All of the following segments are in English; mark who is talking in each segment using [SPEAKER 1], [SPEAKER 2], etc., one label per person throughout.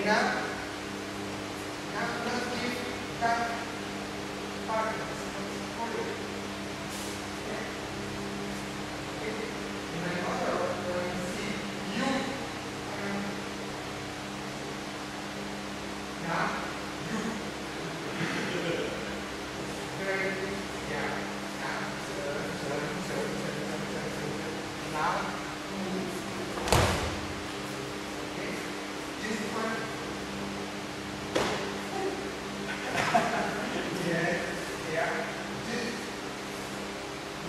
[SPEAKER 1] pegar.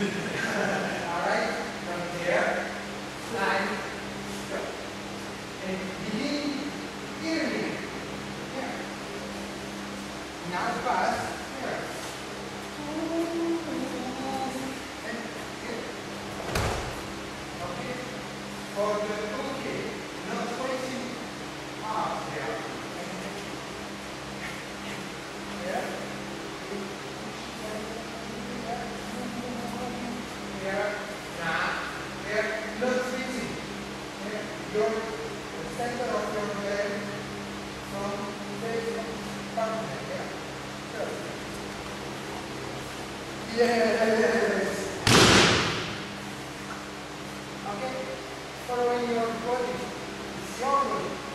[SPEAKER 1] All right, from there, slide, go. And begin here. Now fast. Yes. Okay. Following your body. It's.